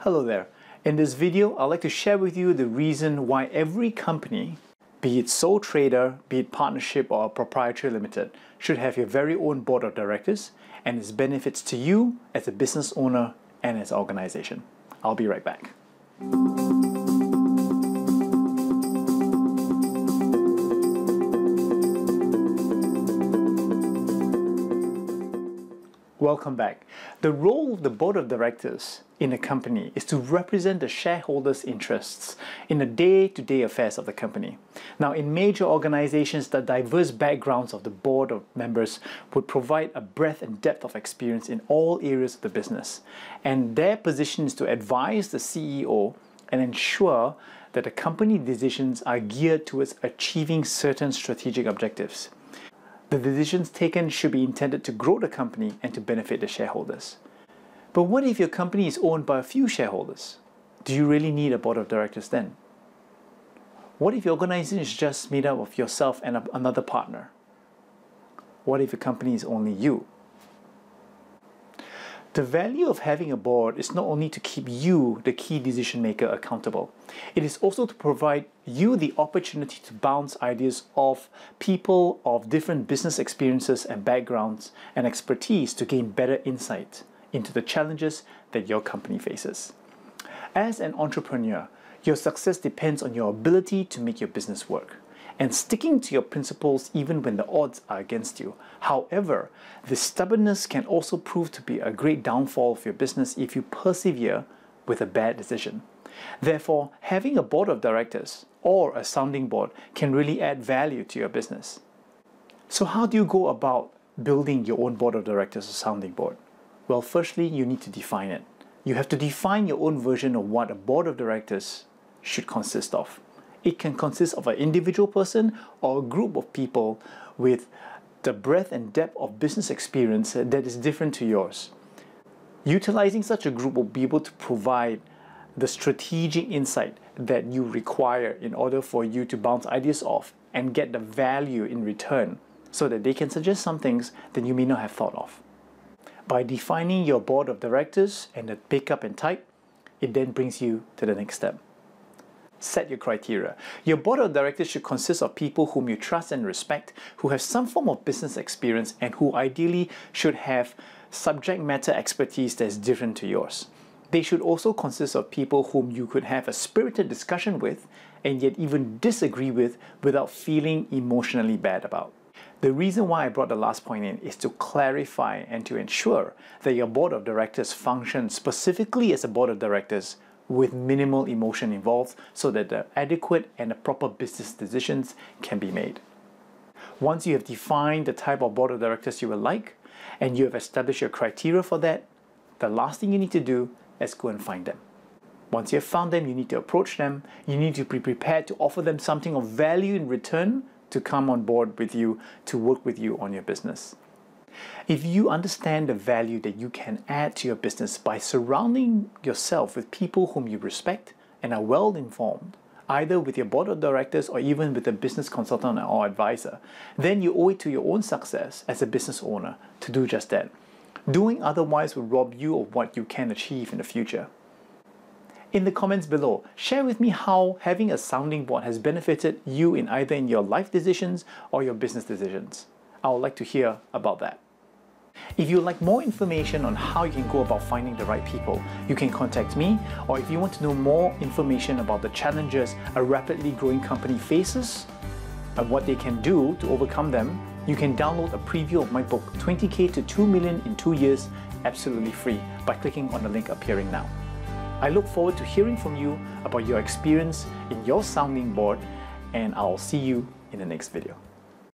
Hello there. In this video, I'd like to share with you the reason why every company, be it sole trader, be it partnership or proprietary limited, should have your very own board of directors and its benefits to you as a business owner and as an organization. I'll be right back. Welcome back. The role of the board of directors in a company is to represent the shareholders' interests in the day to day affairs of the company. Now, in major organizations, the diverse backgrounds of the board of members would provide a breadth and depth of experience in all areas of the business. And their position is to advise the CEO and ensure that the company decisions are geared towards achieving certain strategic objectives. The decisions taken should be intended to grow the company and to benefit the shareholders. But what if your company is owned by a few shareholders? Do you really need a board of directors then? What if your organization is just made up of yourself and another partner? What if your company is only you? The value of having a board is not only to keep you, the key decision maker, accountable, it is also to provide you the opportunity to bounce ideas off people of different business experiences and backgrounds and expertise to gain better insight into the challenges that your company faces. As an entrepreneur, your success depends on your ability to make your business work and sticking to your principles even when the odds are against you. However, this stubbornness can also prove to be a great downfall of your business if you persevere with a bad decision. Therefore, having a board of directors or a sounding board can really add value to your business. So, how do you go about building your own board of directors or sounding board? Well, firstly, you need to define it. You have to define your own version of what a board of directors should consist of. It can consist of an individual person or a group of people with the breadth and depth of business experience that is different to yours. Utilizing such a group will be able to provide the strategic insight that you require in order for you to bounce ideas off and get the value in return so that they can suggest some things that you may not have thought of. By defining your board of directors and the pickup and type, it then brings you to the next step set your criteria. Your board of directors should consist of people whom you trust and respect, who have some form of business experience, and who ideally should have subject matter expertise that is different to yours. They should also consist of people whom you could have a spirited discussion with and yet even disagree with without feeling emotionally bad about. The reason why I brought the last point in is to clarify and to ensure that your board of directors functions specifically as a board of directors with minimal emotion involved so that the adequate and the proper business decisions can be made. Once you have defined the type of board of directors you would like and you have established your criteria for that, the last thing you need to do is go and find them. Once you have found them, you need to approach them. You need to be prepared to offer them something of value in return to come on board with you to work with you on your business. If you understand the value that you can add to your business by surrounding yourself with people whom you respect and are well informed, either with your board of directors or even with a business consultant or advisor, then you owe it to your own success as a business owner to do just that. Doing otherwise will rob you of what you can achieve in the future. In the comments below, share with me how having a sounding board has benefited you in either in your life decisions or your business decisions. I would like to hear about that. If you'd like more information on how you can go about finding the right people, you can contact me, or if you want to know more information about the challenges a rapidly growing company faces and what they can do to overcome them, you can download a preview of my book 20k to 2 million in 2 years absolutely free by clicking on the link appearing now. I look forward to hearing from you about your experience in your sounding board and I'll see you in the next video.